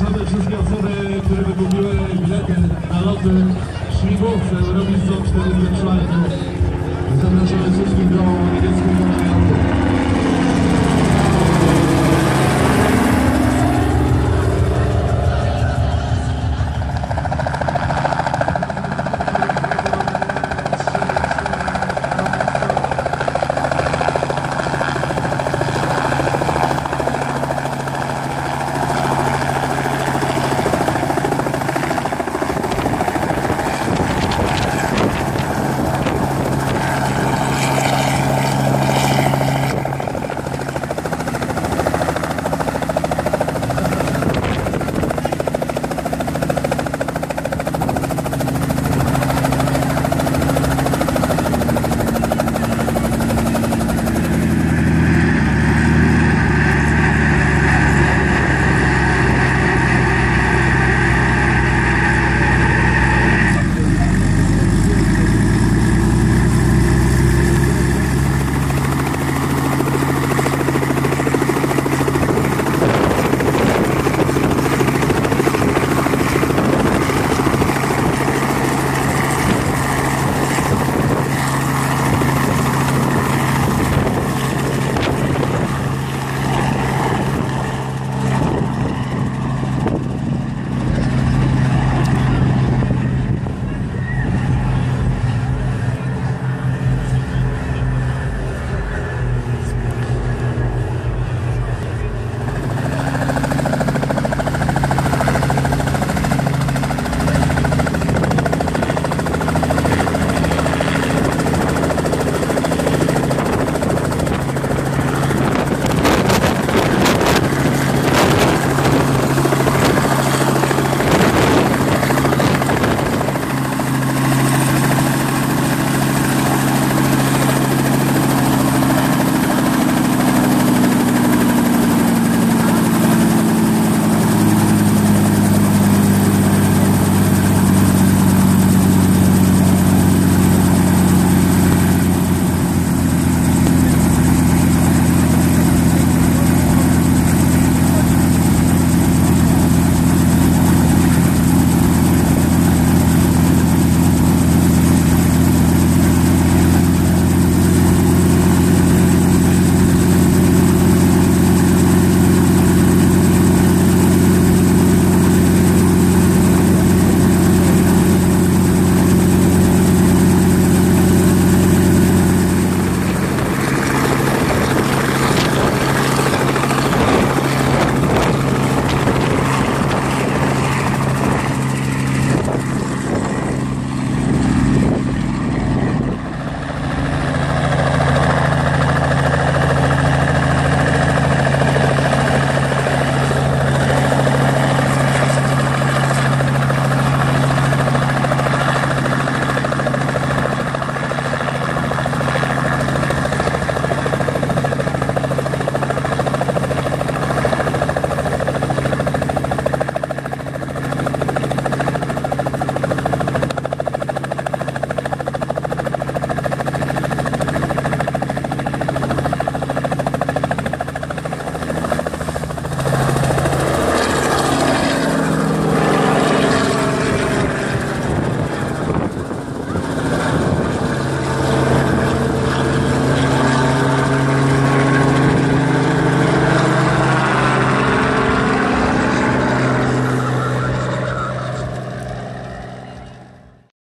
zapraszamy wszystkie osoby, które wykupiły bilety na loty śmigłowcem Robinson 4 z Zapraszamy